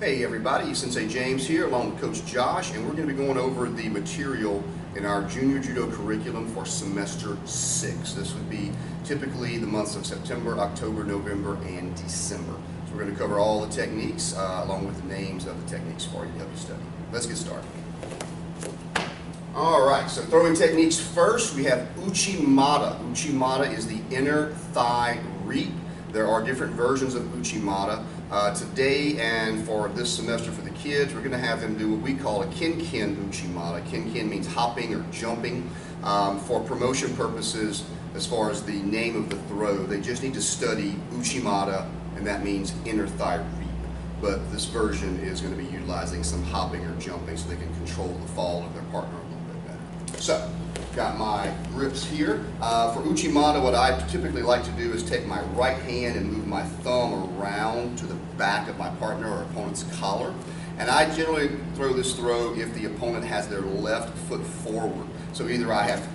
Hey everybody, Sensei James here along with Coach Josh and we're going to be going over the material in our junior judo curriculum for semester six. This would be typically the months of September, October, November, and December. So we're going to cover all the techniques uh, along with the names of the techniques for you to help you study. Let's get started. All right, so throwing techniques first, we have Uchimata. Uchimata is the inner thigh reap. There are different versions of Uchimata. Uh, today and for this semester for the kids, we're going to have them do what we call a kin-kin Uchimata. Kin-kin means hopping or jumping. Um, for promotion purposes, as far as the name of the throw, they just need to study Uchimata, and that means inner thigh reap but this version is going to be utilizing some hopping or jumping so they can control the fall of their partner a little bit better. so, got my grips here. Uh, for Uchimata, what I typically like to do is take my right hand and move my thumb around to the back of my partner or opponent's collar. And I generally throw this throw if the opponent has their left foot forward. So either I have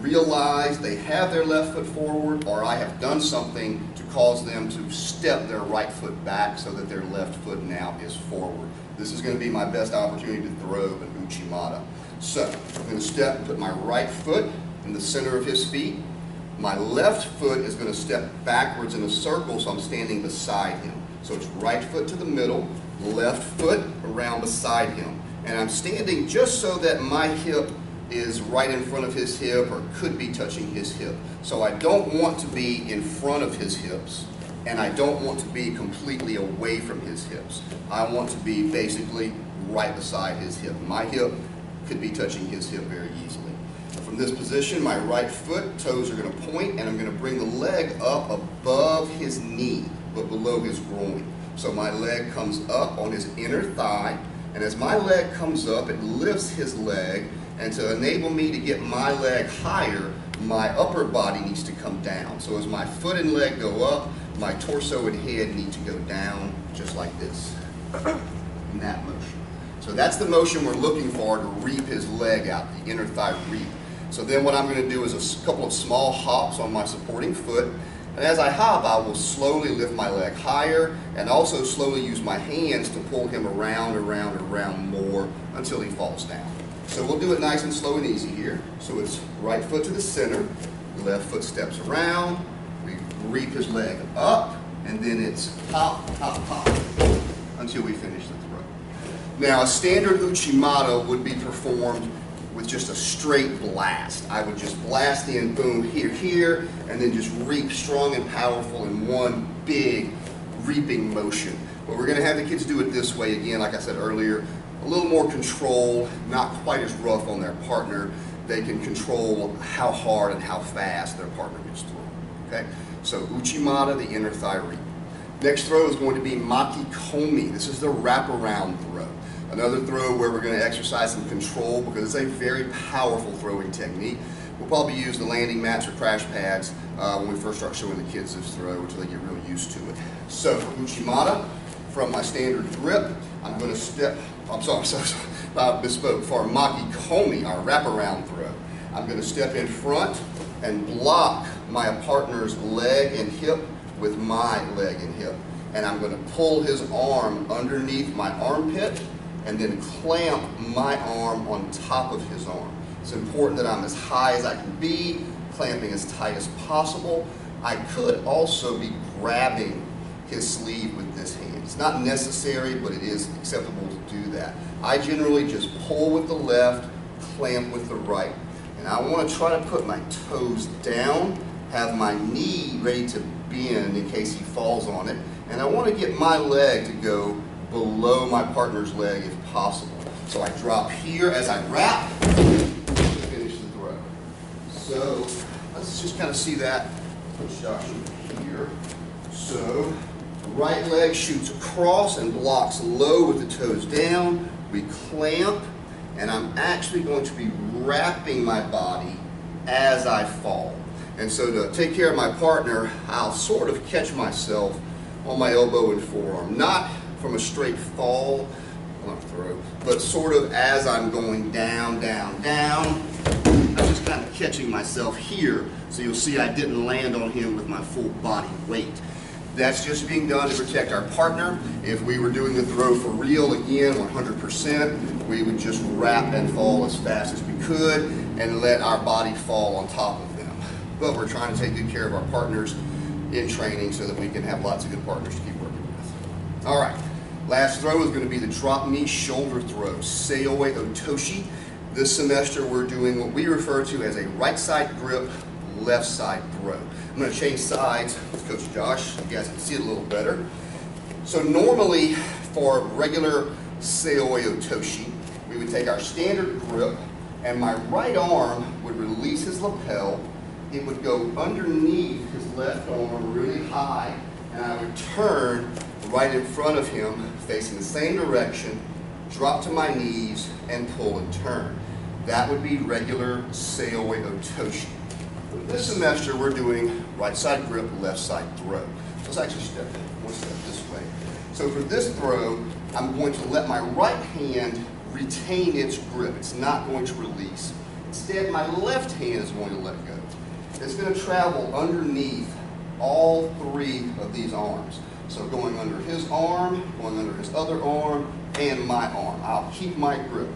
realized they have their left foot forward or I have done something to cause them to step their right foot back so that their left foot now is forward. This is going to be my best opportunity to throw an Uchimata. So I'm going to step and put my right foot in the center of his feet. My left foot is going to step backwards in a circle, so I'm standing beside him. So it's right foot to the middle, left foot around beside him. And I'm standing just so that my hip is right in front of his hip or could be touching his hip. So I don't want to be in front of his hips and I don't want to be completely away from his hips. I want to be basically right beside his hip. My hip could be touching his hip very easily. From this position, my right foot, toes are going to point, and I'm going to bring the leg up above his knee, but below his groin. So my leg comes up on his inner thigh, and as my leg comes up, it lifts his leg, and to enable me to get my leg higher, my upper body needs to come down. So as my foot and leg go up, my torso and head need to go down just like this, in that motion. So that's the motion we're looking for to reap his leg out, the inner thigh reap. So then what I'm going to do is a couple of small hops on my supporting foot. And as I hop, I will slowly lift my leg higher and also slowly use my hands to pull him around, around, around more until he falls down. So we'll do it nice and slow and easy here. So it's right foot to the center, left foot steps around, we reap his leg up, and then it's hop, hop, hop until we finish the now, a standard Uchimata would be performed with just a straight blast. I would just blast in, boom, here, here, and then just reap strong and powerful in one big reaping motion. But we're going to have the kids do it this way again, like I said earlier, a little more control, not quite as rough on their partner. They can control how hard and how fast their partner gets through. Okay? So Uchimata, the inner thigh reap. Next throw is going to be Maki Komi. This is the wraparound throw. Another throw where we're going to exercise some control because it's a very powerful throwing technique. We'll probably use the landing mats or crash pads uh, when we first start showing the kids this throw until they get real used to it. So Uchimata, from my standard grip, I'm going to step, I'm sorry, sorry, sorry I misspoke, for Maki Komi, our wraparound throw. I'm going to step in front and block my partner's leg and hip with my leg and hip. And I'm going to pull his arm underneath my armpit and then clamp my arm on top of his arm. It's important that I'm as high as I can be, clamping as tight as possible. I could also be grabbing his sleeve with this hand. It's not necessary, but it is acceptable to do that. I generally just pull with the left, clamp with the right. And I want to try to put my toes down, have my knee ready to bend in case he falls on it, and I want to get my leg to go below my partner's leg if possible. So I drop here as I wrap to finish the throw. So let's just kind of see that. Josh here. So right leg shoots across and blocks low with the toes down. We clamp, and I'm actually going to be wrapping my body as I fall. And so to take care of my partner, I'll sort of catch myself on my elbow and forearm. Not from a straight fall, not throw, but sort of as I'm going down, down, down, I'm just kind of catching myself here. So you'll see I didn't land on him with my full body weight. That's just being done to protect our partner. If we were doing the throw for real, again, 100%, we would just wrap and fall as fast as we could and let our body fall on top of them. But we're trying to take good care of our partners in training so that we can have lots of good partners to keep working with. All right, last throw is going to be the drop knee shoulder throw, Seoi Otoshi. This semester we're doing what we refer to as a right side grip, left side throw. I'm going to change sides with Coach Josh. You guys can see it a little better. So normally for regular Seoi Otoshi, we would take our standard grip and my right arm would release his lapel. It would go underneath his left arm really high and I would turn right in front of him facing the same direction, drop to my knees and pull and turn. That would be regular Seoi Otoshi. This semester we're doing right side grip, left side throw. Let's actually step one step this way. So for this throw, I'm going to let my right hand retain its grip. It's not going to release. Instead, my left hand is going to let go. It's going to travel underneath all three of these arms. So going under his arm, going under his other arm, and my arm. I'll keep my grip.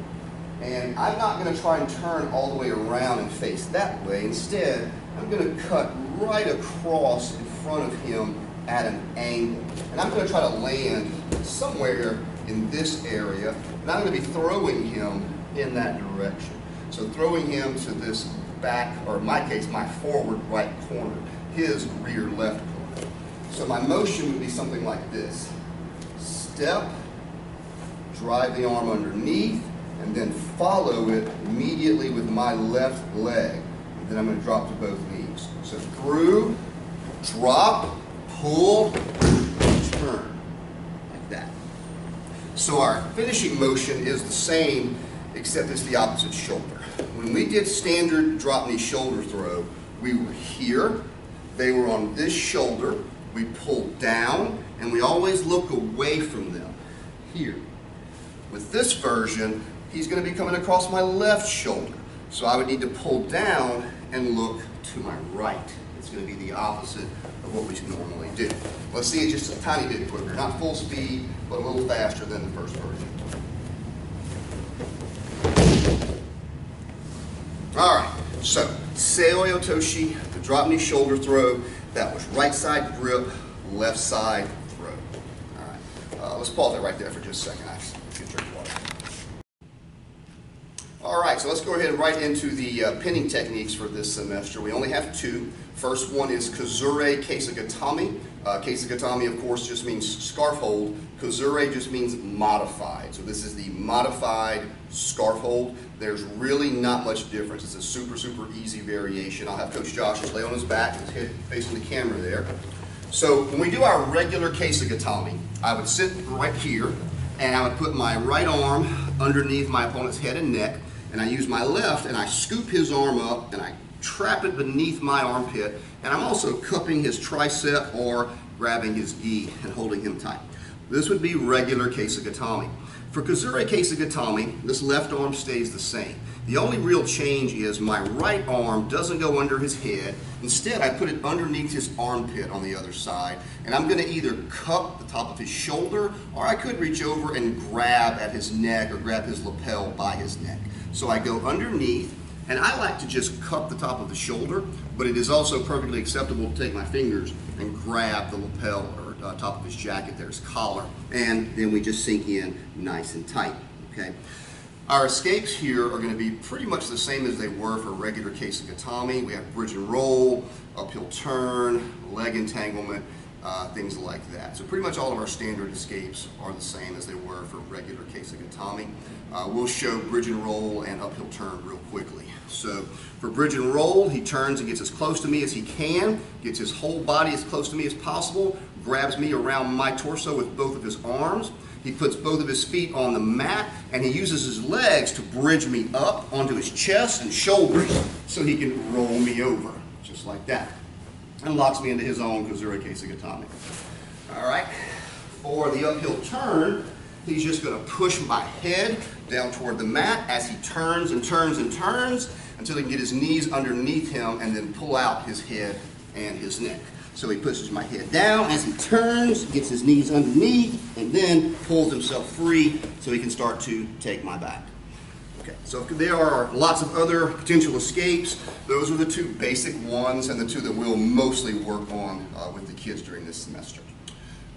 And I'm not going to try and turn all the way around and face that way. Instead, I'm going to cut right across in front of him at an angle. And I'm going to try to land somewhere in this area. And I'm going to be throwing him in that direction. So throwing him to this back, or in my case, my forward right corner, his rear left corner. So my motion would be something like this. Step, drive the arm underneath, and then follow it immediately with my left leg. And then I'm going to drop to both knees. So through, drop, pull, turn, like that. So our finishing motion is the same, except it's the opposite shoulder. When we did standard drop knee shoulder throw, we were here, they were on this shoulder, we pull down, and we always look away from them, here. With this version, he's going to be coming across my left shoulder. So I would need to pull down and look to my right. It's going to be the opposite of what we normally do. Let's see it just a tiny bit quicker. Not full speed, but a little faster than the first version. All right, so Seoi Otoshi, the drop knee shoulder throw. That was right side grip, left side throw. All right, uh, let's pause it right there for just a second. I get drink water. All right, so let's go ahead and right into the uh, pinning techniques for this semester. We only have two. First one is Kazure Kesa Gatame. Uh, Kesa Gatame, of course, just means scarf hold. Kazure just means modified. So this is the modified scarf hold. There's really not much difference. It's a super, super easy variation. I'll have Coach Josh just lay on his back, his head facing the camera there. So when we do our regular Kesa Gatame, I would sit right here, and I would put my right arm underneath my opponent's head and neck, and I use my left and I scoop his arm up and I trap it beneath my armpit and I'm also cupping his tricep or grabbing his gi and holding him tight. This would be regular Kesa Gatame. For Kazure Kesa Gatame, this left arm stays the same. The only real change is my right arm doesn't go under his head. Instead, I put it underneath his armpit on the other side. And I'm going to either cup the top of his shoulder, or I could reach over and grab at his neck or grab his lapel by his neck. So I go underneath, and I like to just cup the top of the shoulder, but it is also perfectly acceptable to take my fingers and grab the lapel or uh, top of his jacket, there's collar, and then we just sink in nice and tight, okay? Our escapes here are going to be pretty much the same as they were for regular Kesa Gatame. We have bridge and roll, uphill turn, leg entanglement, uh, things like that. So pretty much all of our standard escapes are the same as they were for regular Kesa Gatame. Uh, we'll show bridge and roll and uphill turn real quickly. So for bridge and roll, he turns and gets as close to me as he can, gets his whole body as close to me as possible, grabs me around my torso with both of his arms, he puts both of his feet on the mat and he uses his legs to bridge me up onto his chest and shoulders so he can roll me over, just like that. And locks me into his own Kazure Kesa Gatame. All right, for the uphill turn, he's just gonna push my head down toward the mat as he turns and turns and turns until he can get his knees underneath him and then pull out his head and his neck. So he pushes my head down as he turns, gets his knees underneath, and then pulls himself free so he can start to take my back. Okay, so there are lots of other potential escapes. Those are the two basic ones and the two that we'll mostly work on uh, with the kids during this semester.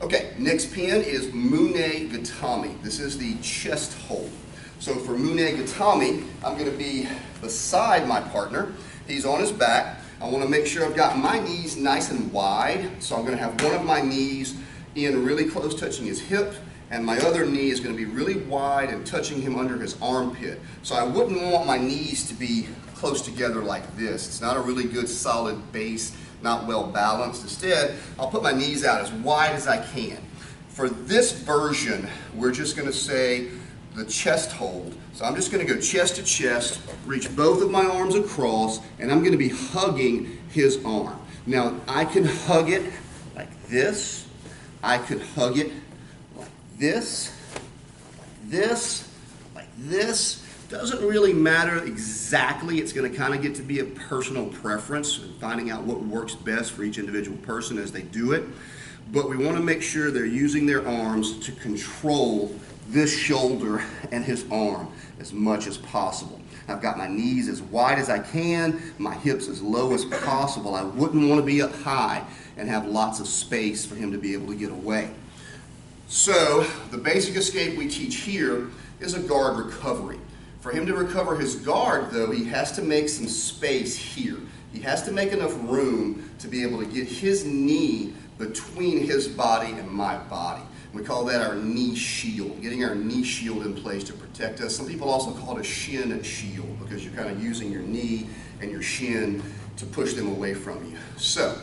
Okay, next pin is Mune Gatame. This is the chest hold. So for Mune Gatame, I'm going to be beside my partner. He's on his back. I want to make sure I've got my knees nice and wide. So I'm going to have one of my knees in really close touching his hip and my other knee is going to be really wide and touching him under his armpit. So I wouldn't want my knees to be close together like this. It's not a really good solid base, not well balanced. Instead, I'll put my knees out as wide as I can. For this version, we're just going to say the chest hold. So I'm just going to go chest to chest, reach both of my arms across, and I'm going to be hugging his arm. Now, I can hug it like this. I could hug it like this, like this, like this. Doesn't really matter exactly. It's going to kind of get to be a personal preference and finding out what works best for each individual person as they do it. But we want to make sure they're using their arms to control this shoulder and his arm as much as possible. I've got my knees as wide as I can, my hips as low as possible. I wouldn't want to be up high and have lots of space for him to be able to get away. So the basic escape we teach here is a guard recovery. For him to recover his guard, though, he has to make some space here. He has to make enough room to be able to get his knee between his body and my body. We call that our knee shield, getting our knee shield in place to protect us. Some people also call it a shin shield because you're kind of using your knee and your shin to push them away from you. So,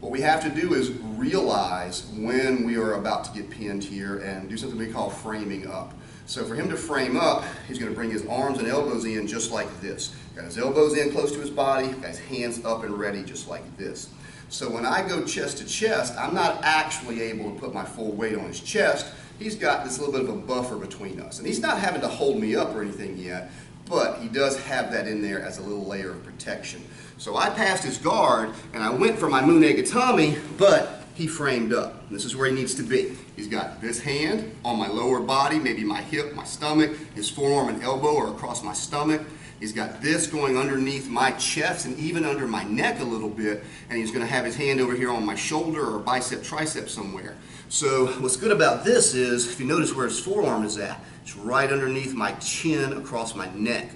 what we have to do is realize when we are about to get pinned here and do something we call framing up. So for him to frame up, he's going to bring his arms and elbows in just like this. Got his elbows in close to his body, got his hands up and ready just like this. So when I go chest to chest, I'm not actually able to put my full weight on his chest. He's got this little bit of a buffer between us. And he's not having to hold me up or anything yet, but he does have that in there as a little layer of protection. So I passed his guard and I went for my Mune Gatame, but he framed up. This is where he needs to be. He's got this hand on my lower body, maybe my hip, my stomach, his forearm and elbow are across my stomach. He's got this going underneath my chest and even under my neck a little bit, and he's going to have his hand over here on my shoulder or bicep, tricep somewhere. So what's good about this is, if you notice where his forearm is at, it's right underneath my chin across my neck.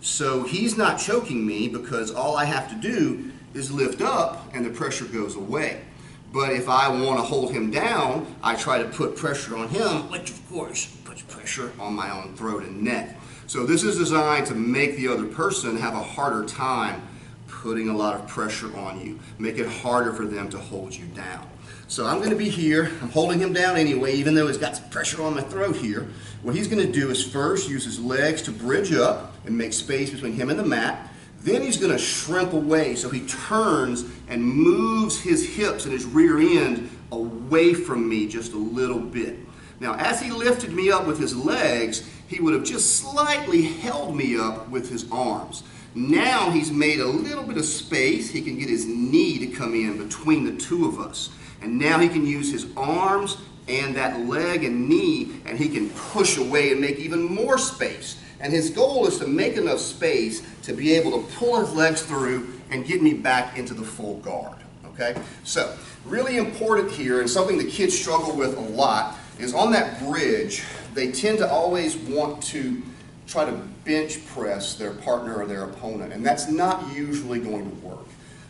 So he's not choking me because all I have to do is lift up and the pressure goes away. But if I want to hold him down, I try to put pressure on him, which of course puts pressure on my own throat and neck. So this is designed to make the other person have a harder time putting a lot of pressure on you, make it harder for them to hold you down. So I'm going to be here. I'm holding him down anyway, even though he's got some pressure on my throat here. What he's going to do is first use his legs to bridge up and make space between him and the mat. Then he's going to shrimp away, so he turns and moves his hips and his rear end away from me just a little bit. Now, as he lifted me up with his legs, he would have just slightly held me up with his arms. Now he's made a little bit of space. He can get his knee to come in between the two of us. And now he can use his arms and that leg and knee and he can push away and make even more space. And his goal is to make enough space to be able to pull his legs through and get me back into the full guard. Okay? So, really important here, and something the kids struggle with a lot, is on that bridge, they tend to always want to try to bench press their partner or their opponent, and that's not usually going to work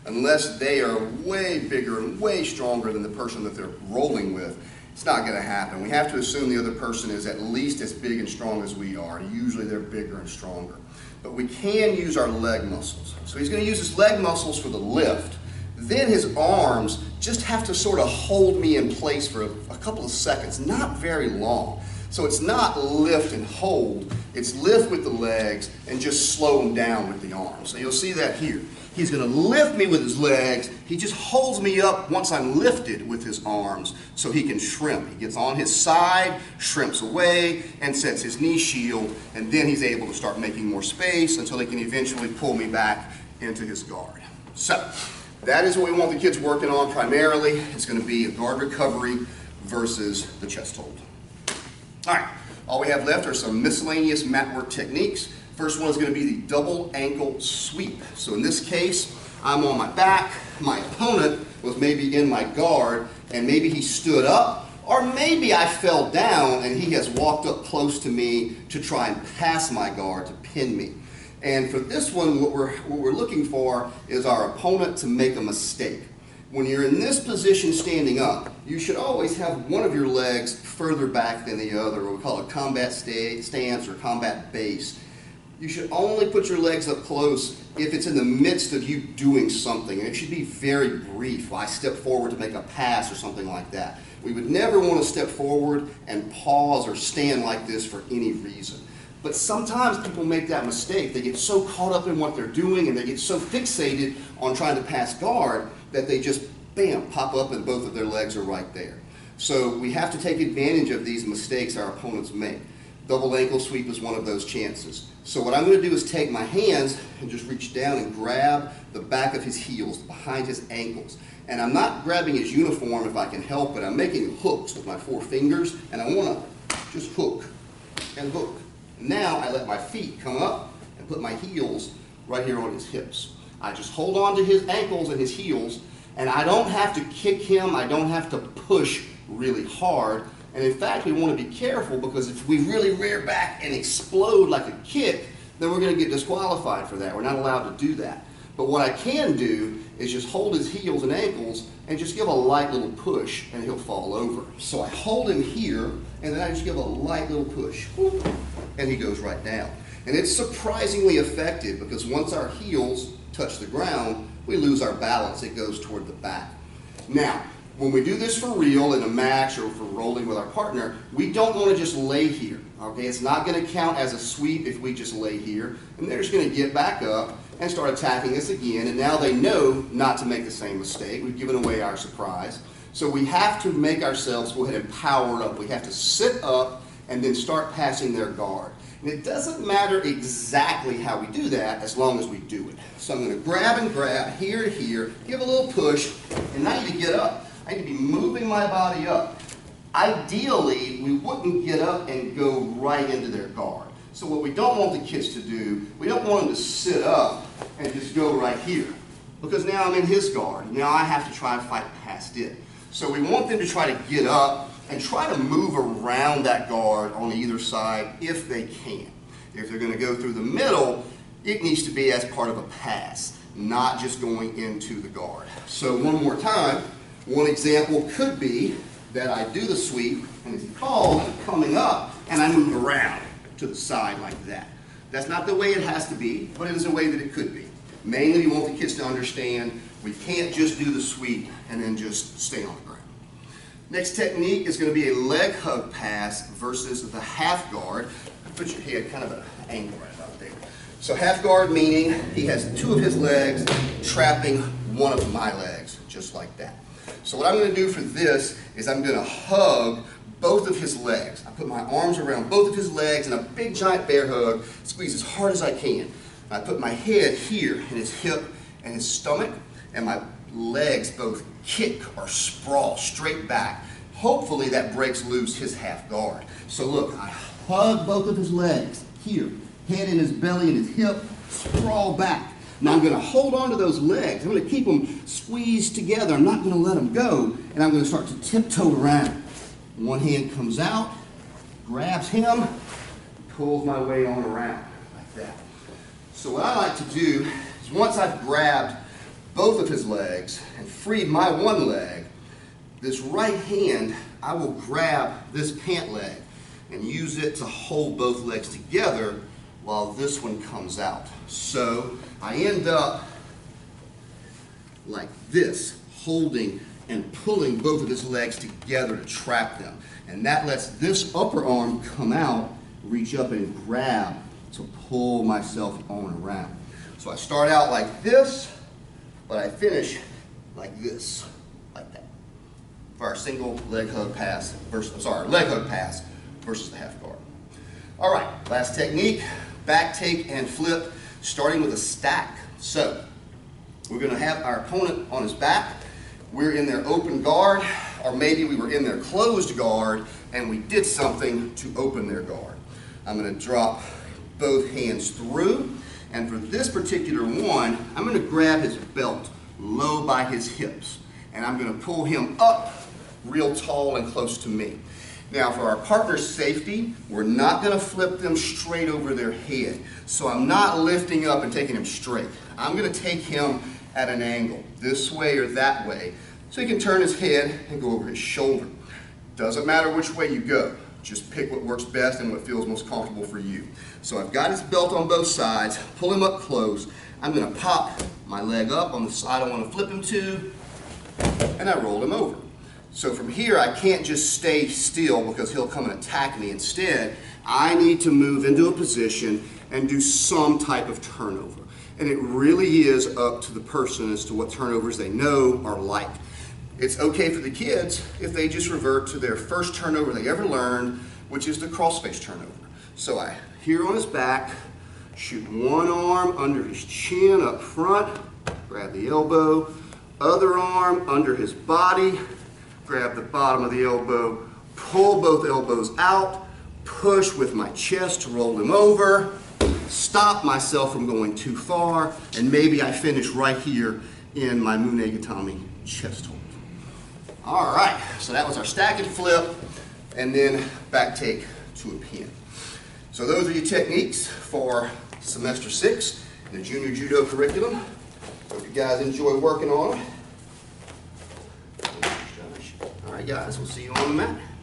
unless they are way bigger and way stronger than the person that they're rolling with, it's not going to happen. We have to assume the other person is at least as big and strong as we are. Usually they're bigger and stronger. But we can use our leg muscles. So he's going to use his leg muscles for the lift. Then his arms just have to sort of hold me in place for a, a couple of seconds, not very long. So it's not lift and hold, it's lift with the legs and just slow them down with the arms. So you'll see that here. He's going to lift me with his legs. He just holds me up once I'm lifted with his arms so he can shrimp. He gets on his side, shrimps away, and sets his knee shield, and then he's able to start making more space until he can eventually pull me back into his guard. So, That is what we want the kids working on primarily. It's going to be a guard recovery versus the chest hold. All right, all we have left are some miscellaneous mat work techniques. First one is going to be the double ankle sweep. So in this case, I'm on my back, my opponent was maybe in my guard, and maybe he stood up, or maybe I fell down and he has walked up close to me to try and pass my guard to pin me. And for this one, what we're, what we're looking for is our opponent to make a mistake. When you're in this position standing up, you should always have one of your legs further back than the other, what we call a combat stance or combat base. You should only put your legs up close if it's in the midst of you doing something. And it should be very brief. I step forward to make a pass or something like that. We would never want to step forward and pause or stand like this for any reason. But sometimes people make that mistake. They get so caught up in what they're doing and they get so fixated on trying to pass guard that they just, bam, pop up and both of their legs are right there. So we have to take advantage of these mistakes our opponents make. Double ankle sweep is one of those chances. So what I'm going to do is take my hands and just reach down and grab the back of his heels, behind his ankles. And I'm not grabbing his uniform if I can help it. I'm making hooks with my four fingers, and I want to just hook and hook. Now I let my feet come up and put my heels right here on his hips. I just hold on to his ankles and his heels, and I don't have to kick him, I don't have to push really hard. And in fact, we want to be careful because if we really rear back and explode like a kick, then we're going to get disqualified for that. We're not allowed to do that. But what I can do is just hold his heels and ankles and just give a light little push and he'll fall over. So I hold him here and then I just give a light little push and he goes right down. And it's surprisingly effective because once our heels touch the ground, we lose our balance. It goes toward the back. Now, when we do this for real in a match or for rolling with our partner, we don't want to just lay here. Okay, it's not going to count as a sweep if we just lay here. And they're just going to get back up and start attacking us again. And now they know not to make the same mistake. We've given away our surprise. So we have to make ourselves go ahead and power up. We have to sit up and then start passing their guard. And it doesn't matter exactly how we do that as long as we do it. So I'm going to grab and grab here to here, give a little push, and now you get up. I need to be moving my body up. Ideally, we wouldn't get up and go right into their guard. So what we don't want the kids to do, we don't want them to sit up and just go right here. Because now I'm in his guard. Now I have to try to fight past it. So we want them to try to get up and try to move around that guard on either side if they can. If they're going to go through the middle, it needs to be as part of a pass, not just going into the guard. So one more time, one example could be that I do the sweep, and it's called coming up, and I move around to the side like that. That's not the way it has to be, but it is a way that it could be. Mainly, we want the kids to understand we can't just do the sweep and then just stay on the ground. Next technique is going to be a leg hug pass versus the half guard. Put your head kind of at an angle right about there. So half guard meaning he has two of his legs trapping one of my legs, just like that. So what I'm going to do for this is I'm going to hug both of his legs. I put my arms around both of his legs in a big giant bear hug, squeeze as hard as I can. I put my head here in his hip and his stomach, and my legs both kick or sprawl straight back. Hopefully that breaks loose his half guard. So look, I hug both of his legs here, head in his belly and his hip, sprawl back. Now I'm going to hold on to those legs. I'm going to keep them squeezed together. I'm not going to let them go. And I'm going to start to tiptoe around. One hand comes out, grabs him, pulls my way on around like that. So what I like to do is once I've grabbed both of his legs and freed my one leg, this right hand, I will grab this pant leg and use it to hold both legs together while this one comes out. So I end up like this, holding and pulling both of his legs together to trap them. And that lets this upper arm come out, reach up and grab to pull myself on around. So I start out like this, but I finish like this, like that. For our single leg hug pass versus, sorry, leg hug pass versus the half guard. All right, last technique, back take and flip, starting with a stack. So, We're gonna have our opponent on his back. We're in their open guard, or maybe we were in their closed guard and we did something to open their guard. I'm gonna drop both hands through, and for this particular one, I'm gonna grab his belt low by his hips, and I'm gonna pull him up real tall and close to me. Now for our partner's safety, we're not gonna flip them straight over their head. So I'm not lifting up and taking him straight. I'm gonna take him at an angle, this way or that way, so he can turn his head and go over his shoulder. Doesn't matter which way you go. Just pick what works best and what feels most comfortable for you. So I've got his belt on both sides, pull him up close. I'm gonna pop my leg up on the side I wanna flip him to, and I roll him over. So from here, I can't just stay still because he'll come and attack me. Instead, I need to move into a position and do some type of turnover. And it really is up to the person as to what turnovers they know are like. It's okay for the kids if they just revert to their first turnover they ever learned, which is the cross face turnover. So I, here on his back, shoot one arm under his chin up front, grab the elbow, other arm under his body, grab the bottom of the elbow, pull both elbows out, push with my chest to roll him over, stop myself from going too far, and maybe I finish right here in my Mune Gatame chest hold. All right, so that was our stack and flip, and then back take to a pin. So those are your techniques for semester six in the junior judo curriculum. Hope you guys enjoy working on them. All right, guys, we'll see you on the mat.